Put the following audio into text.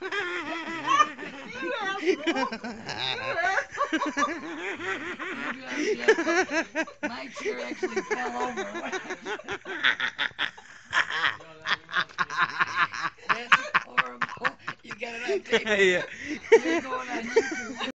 My actually fell over. That's horrible. You got it on tape. yeah.